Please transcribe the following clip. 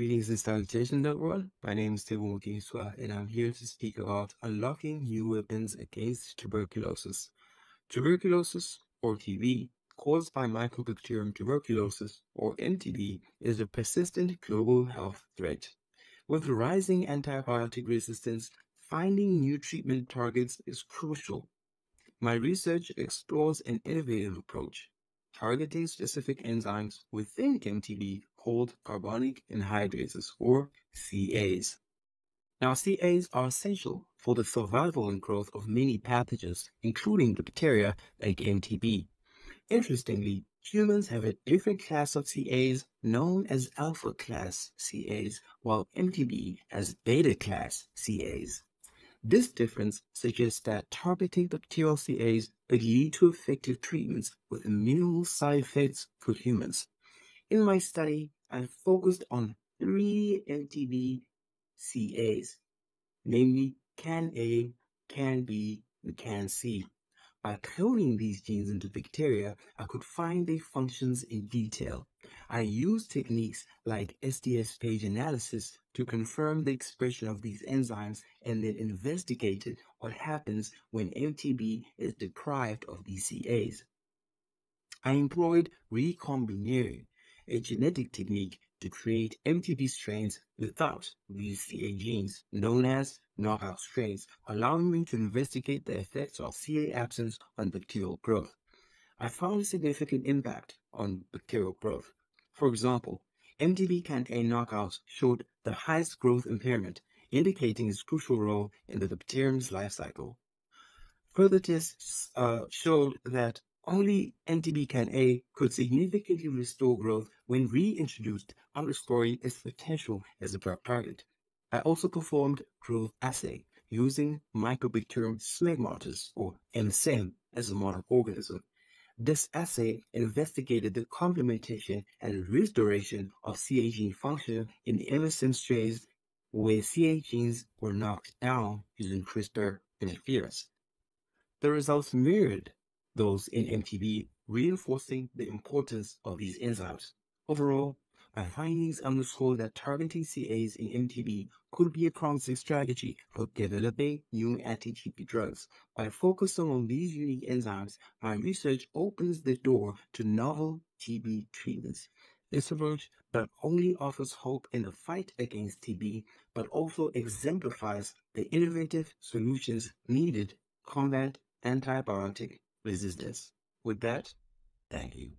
Greetings and salutations, everyone. My name is Tebo Mukinswa, and I'm here to speak about unlocking new weapons against tuberculosis. Tuberculosis, or TB, caused by Mycobacterium tuberculosis, or MTB, is a persistent global health threat. With rising antibiotic resistance, finding new treatment targets is crucial. My research explores an innovative approach targeting specific enzymes within MTB called carbonic anhydrases or CAs. Now, CAs are essential for the survival and growth of many pathogens, including the bacteria like MTB. Interestingly, humans have a different class of CAs known as alpha class CAs, while MTB has beta class CAs. This difference suggests that targeting bacterial CAs would lead to effective treatments with minimal side effects for humans. In my study, I focused on three MTB CAs, namely CAN A, CAN B, and CAN C. By cloning these genes into bacteria, I could find their functions in detail. I used techniques like SDS page analysis to confirm the expression of these enzymes and then investigated what happens when MTB is deprived of these CAs. I employed recombination, a genetic technique to create MTB strains without these CA genes, known as knockout strains, allowing me to investigate the effects of CA absence on bacterial growth. I found a significant impact on bacterial growth. For example, MTB CAN-A knockouts showed the highest growth impairment, indicating its crucial role in the bacterium's life cycle. Further tests uh, showed that only MTB-CAN-A could significantly restore growth when reintroduced, underscoring its potential as a drug target. I also performed growth assay using Mycobacterium phlegmatis, or MSEM, as a model organism. This assay investigated the complementation and restoration of CA gene function in the MSM strains where CA genes were knocked down using CRISPR interference. The results mirrored those in MTB, reinforcing the importance of these enzymes. Overall, my findings underscore that targeting CAs in MTB could be a promising strategy for developing new anti-TB drugs. By focusing on these unique enzymes, my research opens the door to novel TB treatments. This approach not only offers hope in the fight against TB, but also exemplifies the innovative solutions needed to combat antibiotic resistance. With that, thank you.